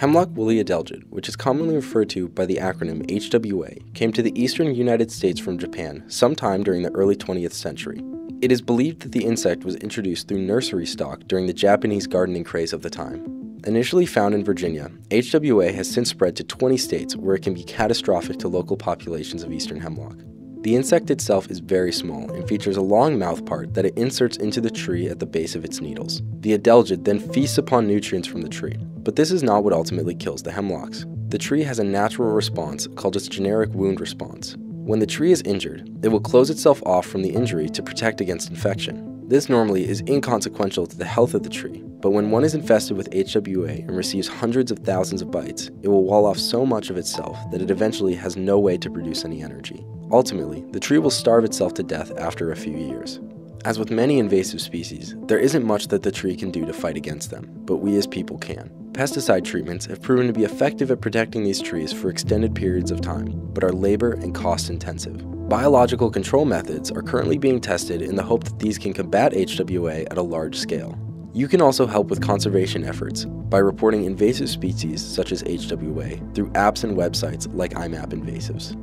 Hemlock woolly adelgid, which is commonly referred to by the acronym HWA, came to the eastern United States from Japan sometime during the early 20th century. It is believed that the insect was introduced through nursery stock during the Japanese gardening craze of the time. Initially found in Virginia, HWA has since spread to 20 states where it can be catastrophic to local populations of eastern hemlock. The insect itself is very small and features a long mouth part that it inserts into the tree at the base of its needles. The adelgid then feasts upon nutrients from the tree, but this is not what ultimately kills the hemlocks. The tree has a natural response called its generic wound response. When the tree is injured, it will close itself off from the injury to protect against infection. This normally is inconsequential to the health of the tree, but when one is infested with HWA and receives hundreds of thousands of bites, it will wall off so much of itself that it eventually has no way to produce any energy. Ultimately, the tree will starve itself to death after a few years. As with many invasive species, there isn't much that the tree can do to fight against them, but we as people can. Pesticide treatments have proven to be effective at protecting these trees for extended periods of time, but are labor and cost intensive. Biological control methods are currently being tested in the hope that these can combat HWA at a large scale. You can also help with conservation efforts by reporting invasive species such as HWA through apps and websites like iMapInvasives.